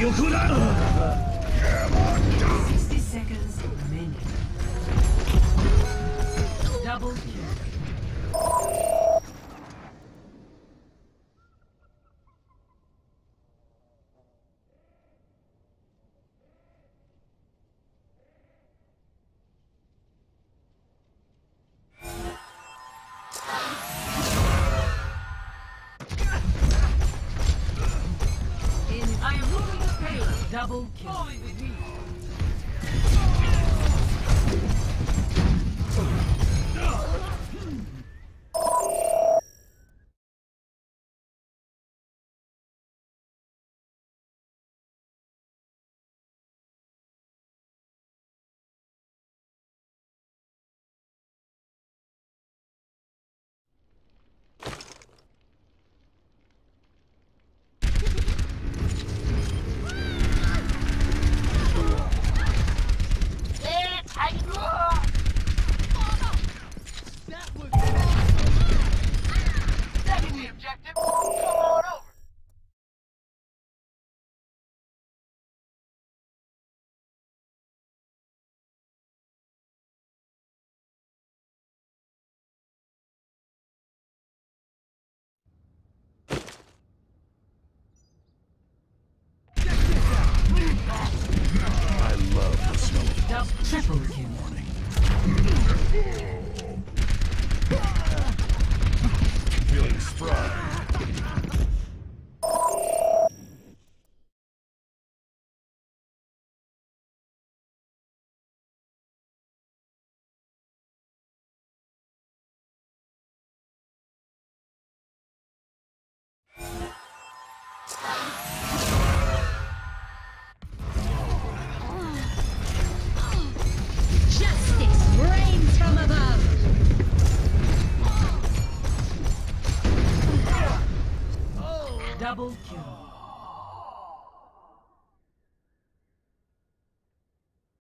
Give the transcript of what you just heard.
横だ60 seconds. Double kill. Double kill.